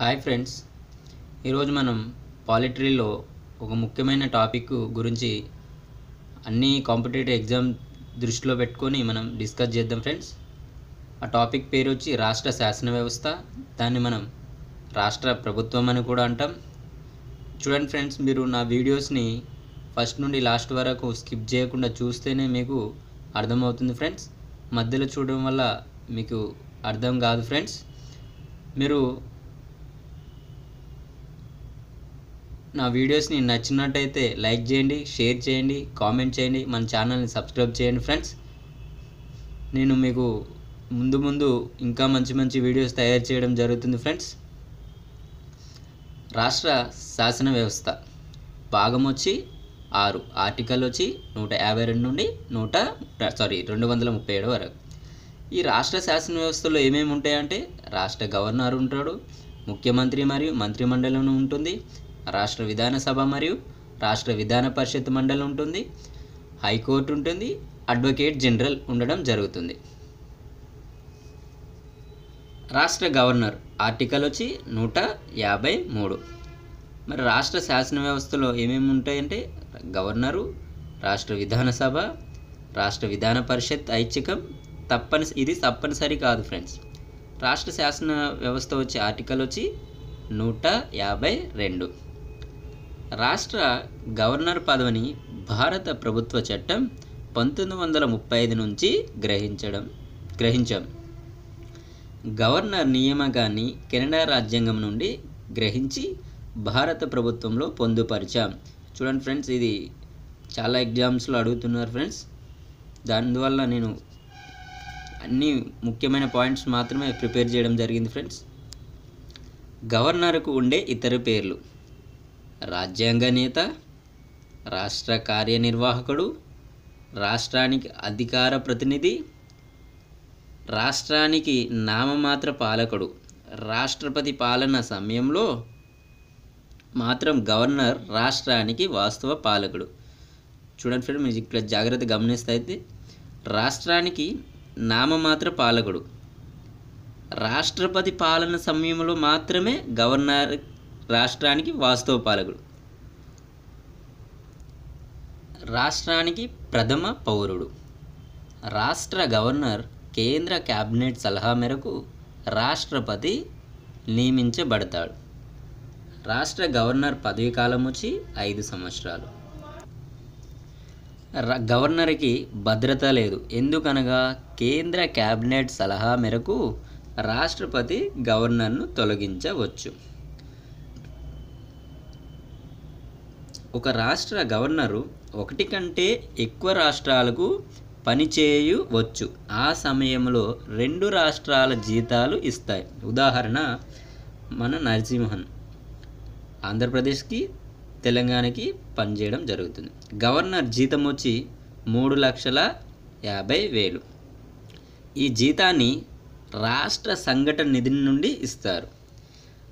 Hi friends. ఈరోజు మనం పాలిటరీలో ఒక ముఖ్యమైన టాపిక్ గురించి అన్ని కాంపిటేటివ్ ఎగ్జామ్ దృష్టిలో పెట్టుకొని మనం డిస్కస్ చేద్దాం ఫ్రెండ్స్. ఆ టాపిక్ పేరు వచ్చి రాష్ట్ర శాసన వ్యవస్థ. దాన్ని మనం రాష్ట్ర ప్రభుత్వం అని కూడా అంటాం. చూడండి ఫ్రెండ్స్ మీరు నా వీడియోస్ని ఫస్ట్ నుండి లాస్ట్ వరకు స్కిప్ చేయకుండా చూస్తేనే మీకు అర్థమవుతుంది ఫ్రెండ్స్. మధ్యలో చూడడం వల్ల మీకు అర్థం కాదు ఫ్రెండ్స్. మీరు నా వీడియోస్ని నచ్చినట్టయితే లైక్ చేయండి షేర్ చేయండి కామెంట్ చేయండి మన ఛానల్ని సబ్స్క్రైబ్ చేయండి ఫ్రెండ్స్ నేను మీకు ముందు ముందు ఇంకా మంచి మంచి వీడియోస్ తయారు చేయడం జరుగుతుంది ఫ్రెండ్స్ రాష్ట్ర శాసన వ్యవస్థ భాగం వచ్చి ఆరు ఆర్టికల్ వచ్చి నూట యాభై రెండు నుండి నూట సారీ రెండు వందల ముప్పై ఏడు వరకు. ఈ రాష్ట్ర శాసన వ్యవస్థలో ఏమేమి ఉంటాయంటే రాష్ట్ర గవర్నర్ ఉంటాడు ముఖ్యమంత్రి మరియు మంత్రిమండలం ఉంటుంది రాష్ట్ర విధానసభ మరియు రాష్ట్ర విధాన పరిషత్ మండలి ఉంటుంది. హైకోర్టు ఉంటుంది. అడ్వకేట్ జనరల్ ఉండడం జరుగుతుంది. రాష్ట్ర గవర్నర్ ఆర్టికల్ వచ్చి నూట యాభై మూడు. మరి రాష్ట్ర శాసన వ్యవస్థలో ఏమేమి ఉంటాయంటే గవర్నరు రాష్ట్ర విధానసభ రాష్ట్ర విధాన పరిషత్ ఐచ్ఛికం తప్పని ఇది తప్పనిసరి కాదు ఫ్రెండ్స్. రాష్ట్ర శాసన వ్యవస్థ వచ్చి ఆర్టికల్ వచ్చి నూట యాభై రెండు. రాష్ట్ర గవర్నర్ పదవిని భారత ప్రభుత్వ చట్టం పంతొమ్మిది వందల ముప్పై ఐదు నుంచి గ్రహించడం గ్రహించాం. గవర్నర్ నియామకాన్ని కెనడా రాజ్యాంగం నుండి గ్రహించి భారత ప్రభుత్వంలో పొందుపరిచాం. చూడండి ఫ్రెండ్స్ ఇది చాలా ఎగ్జామ్స్లో అడుగుతున్నారు ఫ్రెండ్స్. దానివల్ల నేను అన్ని ముఖ్యమైన పాయింట్స్ మాత్రమే ప్రిపేర్ చేయడం జరిగింది ఫ్రెండ్స్. గవర్నర్కు ఉండే ఇతర పేర్లు. రాజ్యాంగ నేత రాష్ట్ర కార్యనిర్వాహకుడు రాష్ట్రానికి అధికార ప్రతినిధి రాష్ట్రానికి నామమాత్ర పాలకుడు. రాష్ట్రపతి పాలన సమయంలో మాత్రం గవర్నర్ రాష్ట్రానికి వాస్తవ పాలకుడు. చూడండి ఫ్రెండ్ మీరు ఇక్కడ జాగ్రత్త గమనిస్తే అయితే రాష్ట్రానికి నామమాత్ర పాలకుడు. రాష్ట్రపతి పాలన సమయంలో మాత్రమే గవర్నర్ రాష్ట్రానికి వాస్తవ పాలకుడు రాష్ట్రానికి ప్రథమ పౌరుడు. రాష్ట్ర గవర్నర్ కేంద్ర క్యాబినెట్ సలహా మేరకు రాష్ట్రపతి నియమించబడతాడు. రాష్ట్ర గవర్నర్ పదవీ కాలం వచ్చి ఐదు సంవత్సరాలు. ర- గవర్నర్కి భద్రత లేదు. ఎందుకనగా కేంద్ర క్యాబినెట్ సలహా మేరకు రాష్ట్రపతి గవర్నర్ను తొలగించవచ్చు. ఒక రాష్ట్ర గవర్నరు ఒకటి కంటే ఎక్కువ రాష్ట్రాలకు పనిచేయవచ్చు ఆ సమయంలో రెండు రాష్ట్రాల జీతాలు ఇస్తాయి. ఉదాహరణ మన నరసింహన్ ఆంధ్రప్రదేశ్కి తెలంగాణకి పనిచేయడం జరుగుతుంది. గవర్నర్ జీతం వచ్చి మూడు లక్షల యాభై వేలు. ఈ జీతాన్ని రాష్ట్ర సంఘటన నిధి నుండి ఇస్తారు.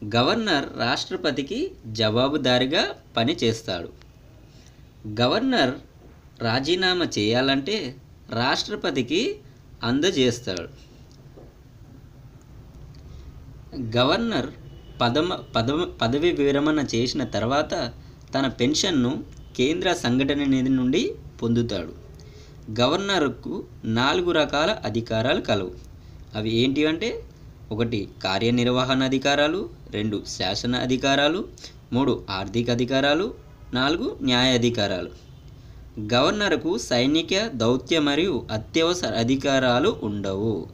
గవర్నర్ రాష్ట్రపతికి జవాబుదారిగా పని చేస్తాడు. గవర్నర్ రాజీనామా చేయాలంటే రాష్ట్రపతికి అందజేస్తాడు. గవర్నర్ పదమ పదమ పదవి విరమణ చేసిన తర్వాత తన పెన్షన్ను కేంద్ర సంఘటన నిధి నుండి పొందుతాడు. గవర్నర్కు నాలుగు రకాల అధికారాలు కలవు. అవి ఏంటి అంటే ఒకటి కార్యనిర్వహణ అధికారాలు రెండు శాసన అధికారాలు మూడు ఆర్థిక అధికారాలు నాలుగు న్యాయ అధికారాలు. గవర్నర్కు సైనిక దౌత్య మరియు అత్యవసర అధికారాలు ఉండవు.